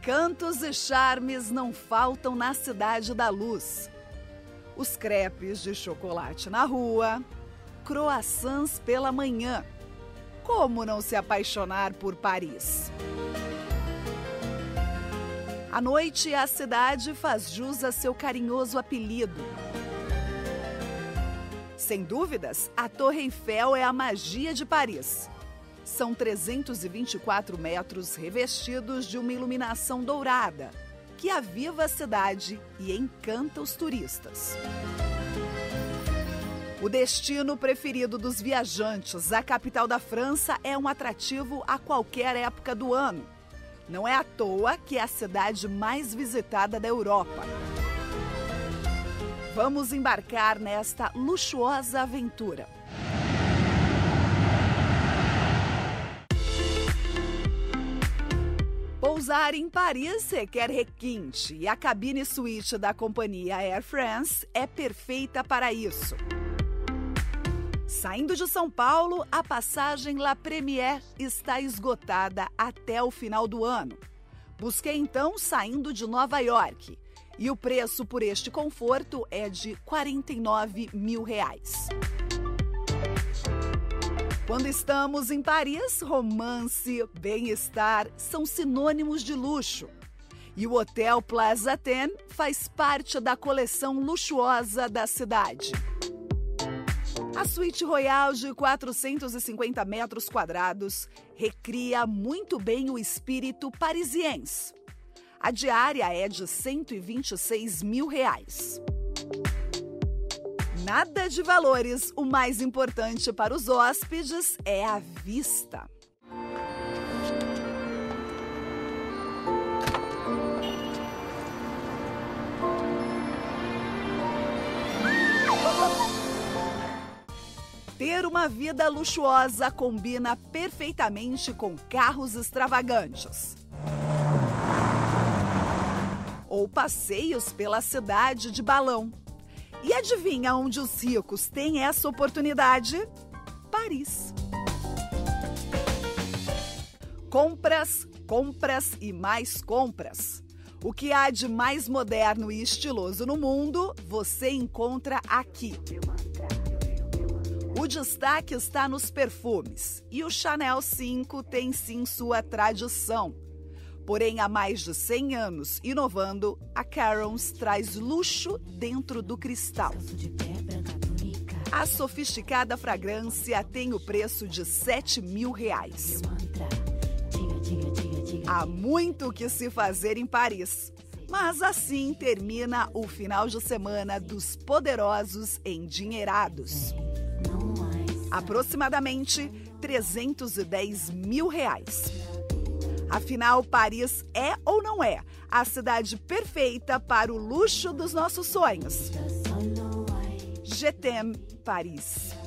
Encantos e charmes não faltam na Cidade da Luz. Os crepes de chocolate na rua, croissants pela manhã. Como não se apaixonar por Paris? À noite, a cidade faz jus a seu carinhoso apelido. Sem dúvidas, a Torre Eiffel é a magia de Paris. São 324 metros revestidos de uma iluminação dourada, que aviva a cidade e encanta os turistas. O destino preferido dos viajantes, a capital da França, é um atrativo a qualquer época do ano. Não é à toa que é a cidade mais visitada da Europa. Vamos embarcar nesta luxuosa aventura. Pousar em Paris requer requinte e a cabine suíte da companhia Air France é perfeita para isso. Saindo de São Paulo, a passagem La Première está esgotada até o final do ano. Busquei então saindo de Nova York e o preço por este conforto é de 49 mil reais. Quando estamos em Paris, romance, bem-estar são sinônimos de luxo. E o Hotel Plaza Ten faz parte da coleção luxuosa da cidade. A suíte royal de 450 metros quadrados recria muito bem o espírito parisiense. A diária é de 126 mil reais. Nada de valores, o mais importante para os hóspedes é a vista. Ter uma vida luxuosa combina perfeitamente com carros extravagantes. Ou passeios pela cidade de balão. E adivinha onde os ricos têm essa oportunidade? Paris. Compras, compras e mais compras. O que há de mais moderno e estiloso no mundo, você encontra aqui. O destaque está nos perfumes, e o Chanel 5 tem sim sua tradição. Porém, há mais de 100 anos inovando, a Carons traz luxo dentro do cristal. A sofisticada fragrância tem o preço de 7 mil reais. Há muito que se fazer em Paris. Mas assim termina o final de semana dos poderosos endinheirados aproximadamente 310 mil reais. Afinal, Paris é ou não é a cidade perfeita para o luxo dos nossos sonhos? GTM Paris.